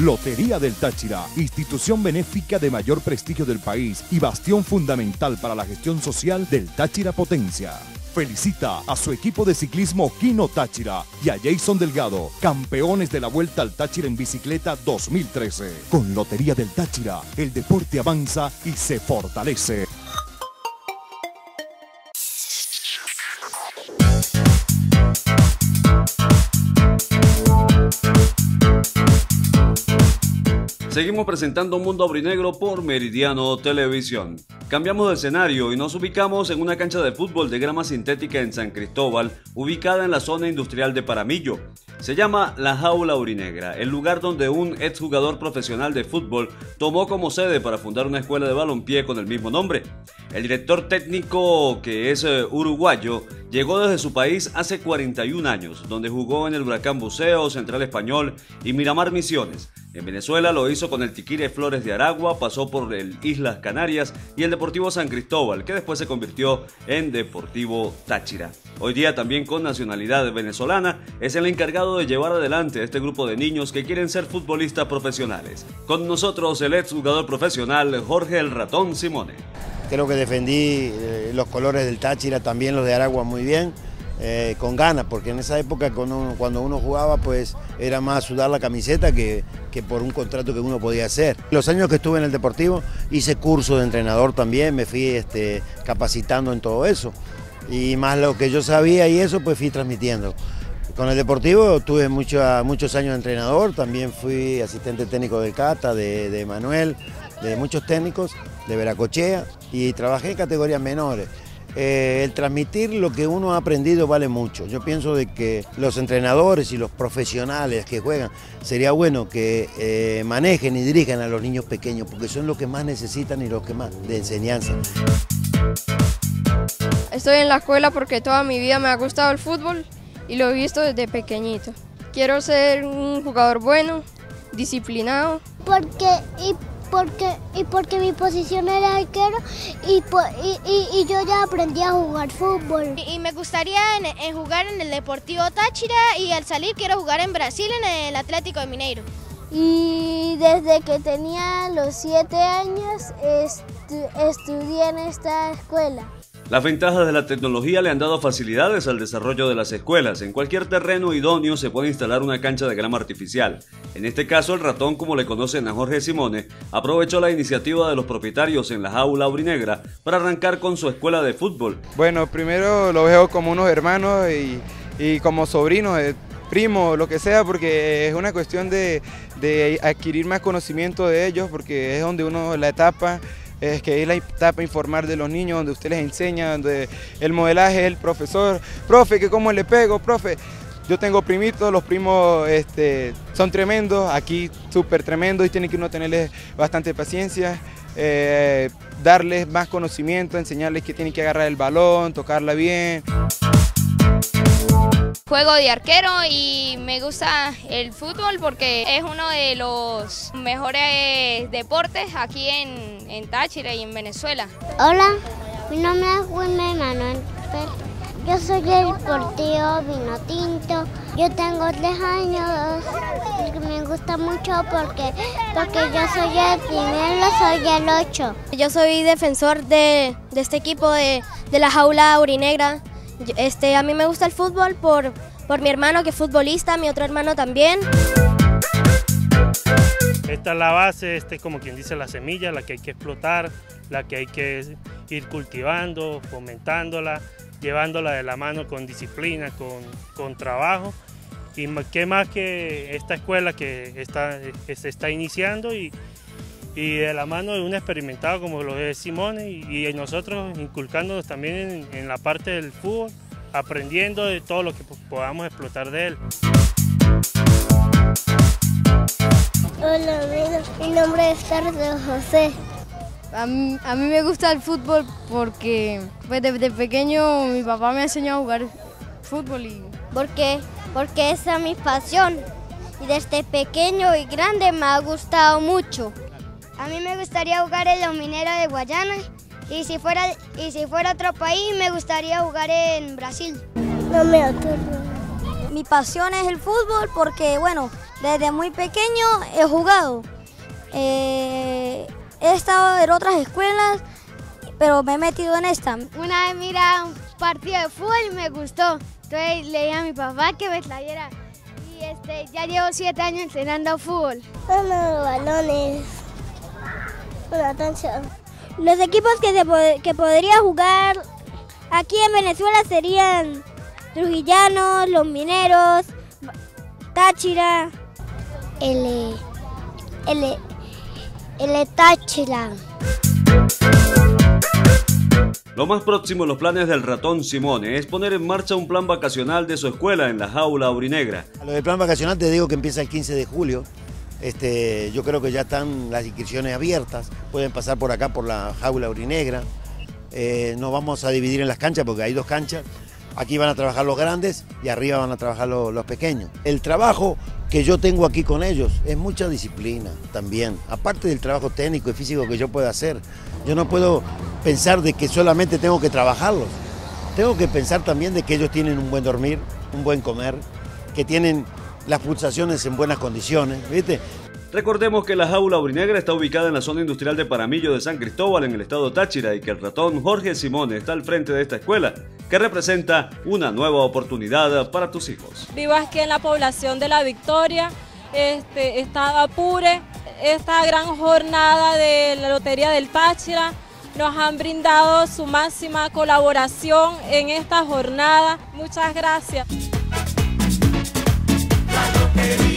Lotería del Táchira, institución benéfica de mayor prestigio del país y bastión fundamental para la gestión social del Táchira Potencia. Felicita a su equipo de ciclismo Kino Táchira y a Jason Delgado, campeones de la Vuelta al Táchira en bicicleta 2013. Con Lotería del Táchira, el deporte avanza y se fortalece. Seguimos presentando Mundo Abrinegro por Meridiano Televisión. Cambiamos de escenario y nos ubicamos en una cancha de fútbol de grama sintética en San Cristóbal, ubicada en la zona industrial de Paramillo. Se llama La Jaula Urinegra, el lugar donde un exjugador profesional de fútbol tomó como sede para fundar una escuela de balompié con el mismo nombre. El director técnico, que es eh, uruguayo, llegó desde su país hace 41 años, donde jugó en el Huracán Buceo, Central Español y Miramar Misiones. En Venezuela lo hizo con el Tiquire Flores de Aragua, pasó por el Islas Canarias y el Deportivo San Cristóbal, que después se convirtió en Deportivo Táchira. Hoy día también con nacionalidad venezolana, es el encargado de llevar adelante este grupo de niños que quieren ser futbolistas profesionales. Con nosotros el ex jugador profesional Jorge el Ratón Simone. Creo que defendí eh, los colores del Táchira, también los de Aragua muy bien eh, con ganas, porque en esa época cuando uno, jugaba pues era más sudar la camiseta que, que, por un contrato que uno podía hacer. Los años que estuve en el Deportivo hice curso de entrenador también, me fui este, capacitando en todo eso. Y más lo que yo sabía y eso pues fui transmitiendo. Con el Deportivo tuve muchos años de entrenador, también fui asistente técnico de Cata, de, de Manuel, de muchos técnicos, de Veracochea y trabajé en categorías menores. Eh, el transmitir lo que uno ha aprendido vale mucho. Yo pienso de que los entrenadores y los profesionales que juegan, sería bueno que eh, manejen y dirijan a los niños pequeños, porque son los que más necesitan y los que más de enseñanza. Estoy en la escuela porque toda mi vida me ha gustado el fútbol y lo he visto desde pequeñito. Quiero ser un jugador bueno, disciplinado. Porque, porque, y porque mi posición era arquero y, y, yo ya aprendí a jugar fútbol. Y, me gustaría jugar en el Deportivo Táchira y al salir quiero jugar en Brasil en el Atlético de Mineiro. Y desde que tenía los siete años estudié en esta escuela. Las ventajas de la tecnología le han dado facilidades al desarrollo de las escuelas. En cualquier terreno idóneo se puede instalar una cancha de grama artificial. En este caso, el ratón, como le conocen a Jorge Simone, aprovechó la iniciativa de los propietarios en la jaula aurinegra para arrancar con su escuela de fútbol. Bueno, primero lo veo como unos hermanos y, como sobrinos, eh, primos, lo que sea, porque es una cuestión de adquirir más conocimiento de ellos, porque es donde uno la etapa es que es la etapa informar de los niños, donde usted les enseña, donde el modelaje el profesor. Profe, que cómo le pego, profe. Yo tengo primitos, los primos este, son tremendos, aquí súper tremendos y tiene que uno tenerles bastante paciencia, eh, darles más conocimiento, enseñarles que tienen que agarrar el balón, tocarla bien. Juego de arquero y me gusta el fútbol porque es uno de los mejores deportes aquí en, en Táchira y en Venezuela. Hola, mi nombre es Juan Manuel. Yo soy el deportivo vino tinto. Yo tengo tres años y me gusta mucho porque, porque yo soy el primero, soy el ocho. Yo soy defensor de, de este equipo de, de la jaula urinegra este, a mí me gusta el fútbol por, por mi hermano que es futbolista, mi otro hermano también. Esta es la base, este es como quien dice la semilla, la que hay que explotar, la que hay que ir cultivando, fomentándola, llevándola de la mano con disciplina, con, con trabajo. Y qué más que esta escuela que, está, que se está iniciando y, y de la mano de un experimentado como lo es Simone y, nosotros inculcándonos también en, la parte del fútbol, aprendiendo de todo lo que podamos explotar de él. Hola mi nombre es Carlos José. A mí, me gusta el fútbol porque pues, desde pequeño mi papá me enseñó a jugar fútbol. Y... ¿Por qué? Porque esa es mi pasión y desde pequeño y grande me ha gustado mucho. A mí me gustaría jugar en los mineros de Guayana y si fuera y si fuera otro país me gustaría jugar en Brasil. No me Mi pasión es el fútbol porque bueno, Desde muy pequeño he jugado. Eh, he estado en otras escuelas, pero me he metido en esta. Una vez mira un partido de fútbol y me gustó. Entonces le dije a mi papá que me trajera. Y este, ya llevo siete años entrenando fútbol. Unos balones, una cancha. Los equipos que, se que podría jugar aquí en Venezuela serían Trujillanos, Los Mineros, Táchira. El, el, el Táchira. Lo más próximo en los planes del ratón Simone es poner en marcha un plan vacacional de su escuela en la jaula aurinegra. Lo del plan vacacional te digo que empieza el 15 de julio. Este, yo creo que ya están las inscripciones abiertas, pueden pasar por acá por la jaula aurinegra. Eh, nos vamos a dividir en las canchas porque hay dos canchas. Aquí van a trabajar los grandes y arriba van a trabajar los, los pequeños. El trabajo que yo tengo aquí con ellos es mucha disciplina también, aparte del trabajo técnico y físico que yo puedo hacer. Yo no puedo pensar de que solamente tengo que trabajarlos. Tengo que pensar también de que ellos tienen un buen dormir, un buen comer, que tienen las pulsaciones en buenas condiciones, ¿viste? Recordemos que la jaula aurinegra está ubicada en la zona industrial de Paramillo de San Cristóbal en el estado Táchira y que el ratón Jorge Simone está al frente de esta escuela, que representa una nueva oportunidad para tus hijos. Vivo aquí en la población de La Victoria, este, está Apure, esta gran jornada de la Lotería del Táchira nos han brindado su máxima colaboración en esta jornada. Muchas gracias. La lotería, lotería.